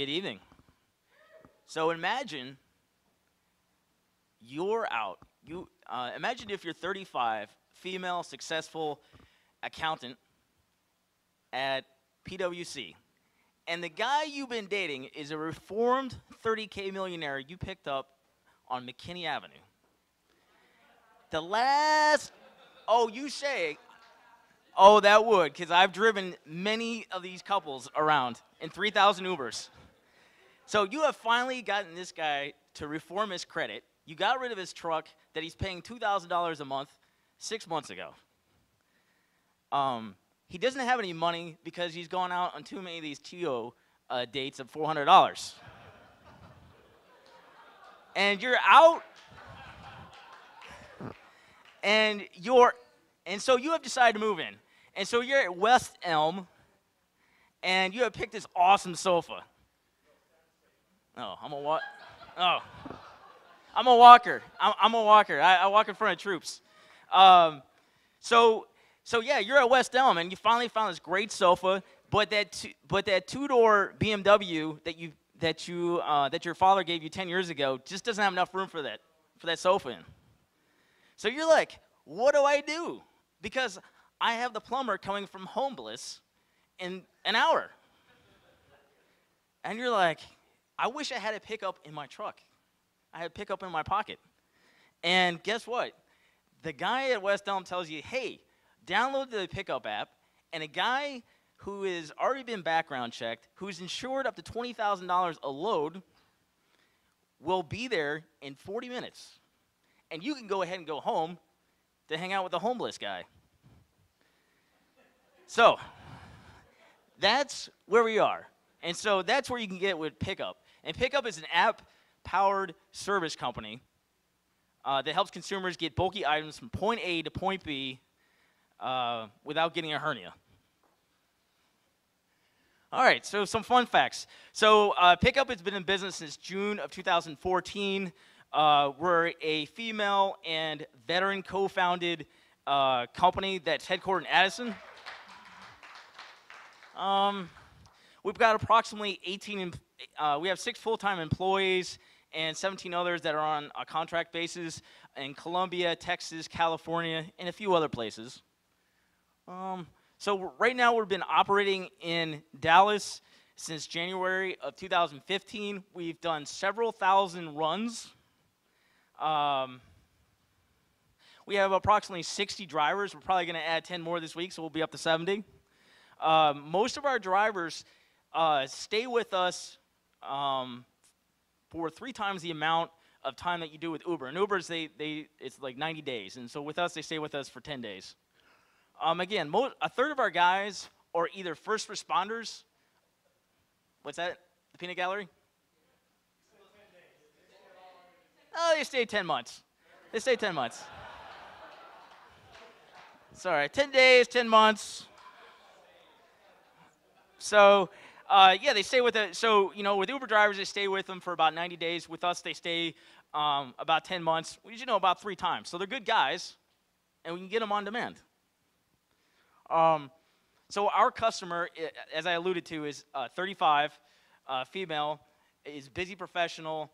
Good evening. So imagine you're out. You uh, imagine if you're 35, female, successful accountant at PwC, and the guy you've been dating is a reformed 30k millionaire you picked up on McKinney Avenue. The last, oh, you say, oh, that would, because I've driven many of these couples around in 3,000 Ubers. So you have finally gotten this guy to reform his credit. You got rid of his truck that he's paying $2,000 a month six months ago. Um, he doesn't have any money because he's gone out on too many of these TO uh, dates of $400. and you're out, and you're, and so you have decided to move in. And so you're at West Elm, and you have picked this awesome sofa. Oh, I'm a what? Oh, I'm a walker. I'm, I'm a walker. I, I, walk in front of troops. Um, so, so yeah, you're at West Elm, and you finally found this great sofa. But that, two, but that two-door BMW that you that you uh, that your father gave you 10 years ago just doesn't have enough room for that for that sofa in. So you're like, what do I do? Because I have the plumber coming from Homeless in an hour. And you're like, I wish I had a pickup in my truck. I had a pickup in my pocket. And guess what? The guy at West Elm tells you, hey, download the pickup app, and a guy who has already been background checked, who's insured up to $20,000 a load, will be there in 40 minutes. And you can go ahead and go home to hang out with the homeless guy. So, that's where we are. And so that's where you can get with Pickup. And Pickup is an app powered service company uh, that helps consumers get bulky items from point A to point B uh, without getting a hernia. All right, so some fun facts. So uh, Pickup has been in business since June of 2014. Uh, we're a female and veteran co-founded uh, company that's headquartered in Addison. Um, we've got approximately 18 uh, we have six full-time employees and 17 others that are on a contract basis in Colombia, Texas, California, and a few other places. Um, so right now we've been operating in Dallas since January of 2015. We've done several thousand runs. Um, we have approximately 60 drivers. We're probably going to add 10 more this week, so we'll be up to 70. Um, most of our drivers uh, stay with us um, for three times the amount of time that you do with Uber. And Uber's, they, they, it's like 90 days. And so with us, they stay with us for 10 days. Um, again, a third of our guys are either first responders. What's that? The peanut gallery? Oh, they stay 10 months. They stay 10 months. Sorry, 10 days, 10 months. So uh, yeah, they stay with it. So, you know, with Uber drivers, they stay with them for about 90 days. With us, they stay um, about 10 months. We usually know about three times. So they're good guys, and we can get them on demand. Um, so our customer, as I alluded to, is uh, 35, uh, female, is busy professional,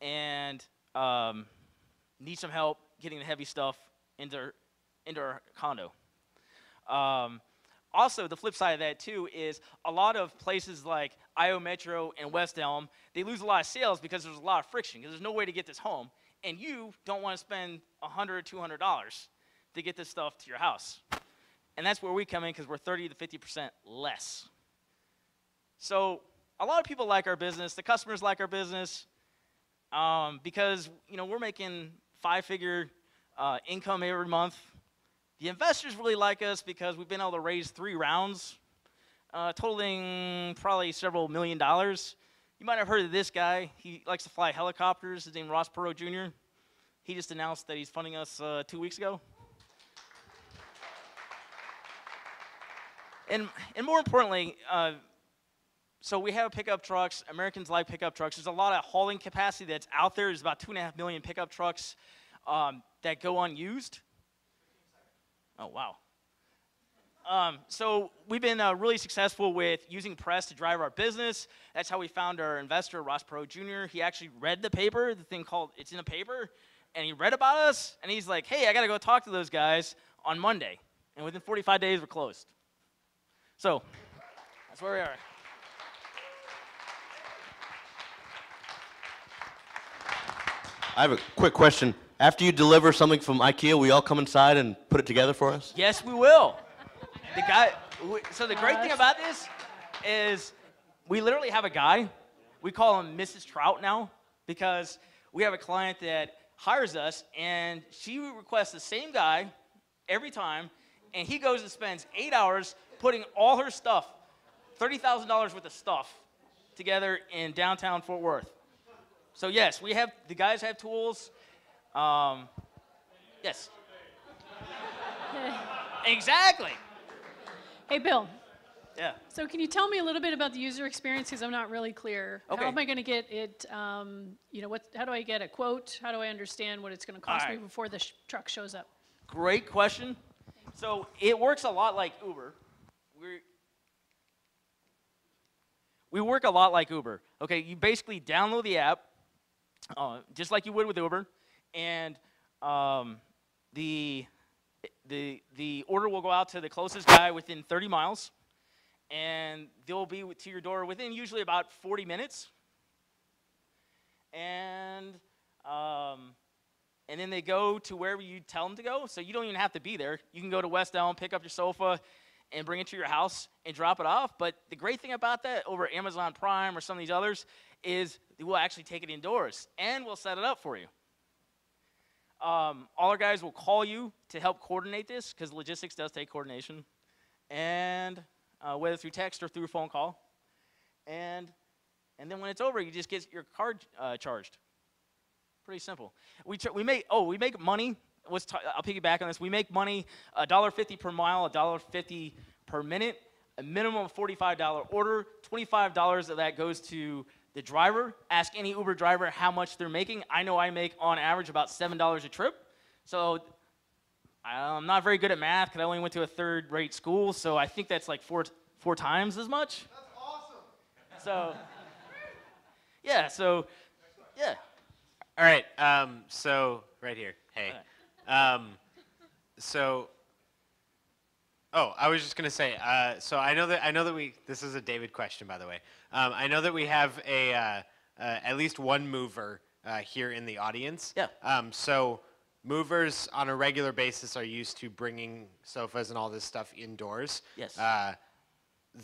and um, needs some help getting the heavy stuff into into her condo. Um, also, the flip side of that too is a lot of places like IO Metro and West Elm, they lose a lot of sales because there's a lot of friction because there's no way to get this home, and you don't want to spend $100 or 200 dollars to get this stuff to your house, and that's where we come in because we're 30 to 50 percent less. So a lot of people like our business. The customers like our business um, because you know we're making five-figure uh, income every month the investors really like us because we've been able to raise three rounds, uh, totaling probably several million dollars. You might have heard of this guy. He likes to fly helicopters. His name is Ross Perot Jr. He just announced that he's funding us uh, two weeks ago. and, and more importantly, uh, so we have pickup trucks. Americans like pickup trucks. There's a lot of hauling capacity that's out there. There's about two and a half million pickup trucks um, that go unused. Oh, wow. Um, so we've been uh, really successful with using press to drive our business. That's how we found our investor, Ross Perot Jr. He actually read the paper, the thing called "It's in a Paper," and he read about us, and he's like, "Hey, I got to go talk to those guys on Monday." And within 45 days, we're closed. So that's where we are. I have a quick question. After you deliver something from IKEA, we all come inside and put it together for us? Yes, we will. The guy. So the great thing about this is we literally have a guy. We call him Mrs. Trout now because we have a client that hires us and she requests the same guy every time, and he goes and spends eight hours putting all her stuff, thirty thousand dollars worth of stuff, together in downtown Fort Worth. So yes, we have the guys have tools. Um, yes. exactly. Hey, Bill. Yeah. So can you tell me a little bit about the user experience because I'm not really clear. Okay. How am I going to get it? Um, you know, what? How do I get a quote? How do I understand what it's going to cost All me before the sh- truck shows up? Great question. So it works a lot like Uber. We're, we work a lot like Uber. Okay, you basically download the app, uh, just like you would with Uber, and um, the the the order will go out to the closest guy within 30 miles, and they'll be to your door within usually about 40 minutes. And um, and then they go to wherever you tell them to go. So you don't even have to be there. You can go to West Elm, pick up your sofa, and bring it to your house and drop it off. But the great thing about that over Amazon Prime or some of these others is they will actually take it indoors and we'll set it up for you. Um, all our guys will call you to help coordinate this because logistics does take coordination, and uh, whether through text or through phone call. And and then when it's over, you just get your card uh, charged. Pretty simple. We, we make oh we make money. Let's t- I'll piggyback on this. We make money a dollar fifty per mile, a dollar fifty per minute, a minimum forty-five dollar order. Twenty-five dollars of that goes to the driver. Ask any Uber driver how much they're making. I know I make on average about seven dollars a trip. So I'm not very good at math because I only went to a third-rate school. So I think that's like four four times as much. That's awesome. So yeah. So yeah. All right. Um, so right here. Hey. Um, so. Oh, I was just gonna say. Uh, so I know that I know that we. This is a David question, by the way. Um, I know that we have a uh, uh, at least one mover uh, here in the audience. Yeah. Um, so movers on a regular basis are used to bringing sofas and all this stuff indoors. Yes. Uh,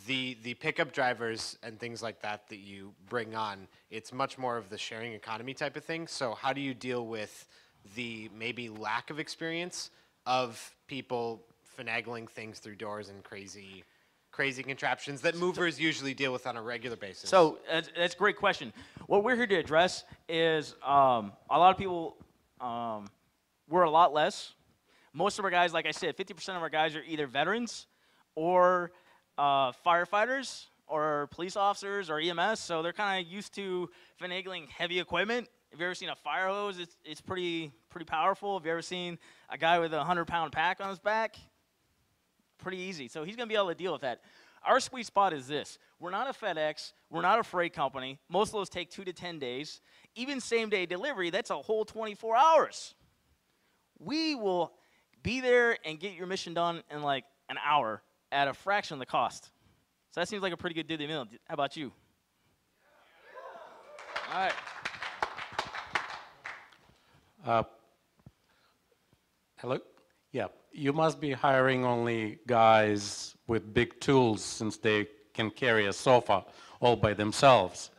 the the pickup drivers and things like that that you bring on, it's much more of the sharing economy type of thing. So how do you deal with the maybe lack of experience of people finagling things through doors and crazy crazy contraptions that movers usually deal with on a regular basis? So that's, a great question. What we're here to address is um, a lot of people, um, we're a lot less. Most of our guys, like I said, 50% of our guys are either veterans or uh, firefighters or police officers or EMS. So they're kind of used to finagling heavy equipment. Have you ever seen a fire hose? It's, it's pretty, pretty powerful. Have you ever seen a guy with a 100 pound pack on his back? Pretty easy. So he's going to be able to deal with that. Our sweet spot is this. We're not a FedEx. We're not a freight company. Most of those take two to 10 days. Even same day delivery, that's a whole 24 hours. We will be there and get your mission done in like an hour at a fraction of the cost. So that seems like a pretty good deal. How about you? All right. Uh, Hello? Yeah, you must be hiring only guys with big tools since they can carry a sofa all by themselves.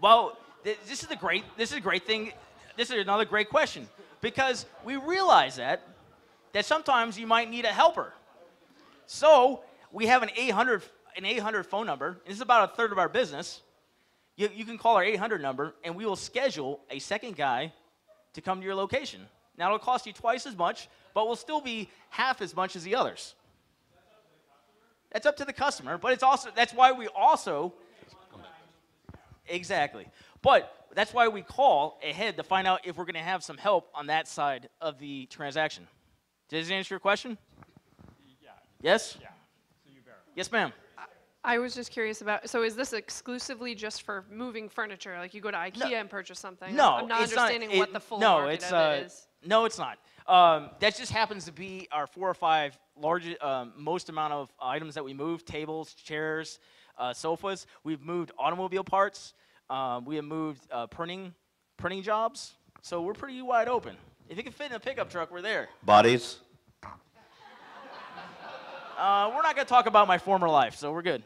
Well, th- this is the great. This is a great thing. This is another great question because we realize that that sometimes you might need a helper. So we have an 800 an 800 phone number. This is about a third of our business. You, you can call our 800 number, and we will schedule a second guy to come to your location. Now it'll cost you twice as much, but will still be half as much as the others. That's up to the customer, but it's also that's why we also Exactly. But that's why we call ahead to find out if we're going to have some help on that side of the transaction. Does that answer your question? Yeah. Yes? Yeah. So you bear. Yes, ma'am. I was just curious about, so is this exclusively just for moving furniture? Like you go to IKEA and purchase something? No, I'm not it's understanding not, what the full no, market it's, of uh, it is. No, it's not. Um, that just happens to be our four or five largest, um, most amount of items that we move: tables, chairs, uh, sofas. We've moved automobile parts. Um, we have moved uh, printing, printing jobs. So we're pretty wide open. If it can fit in a pickup truck, we're there. Bodies? Uh, we're not going to talk about my former life, so we're good.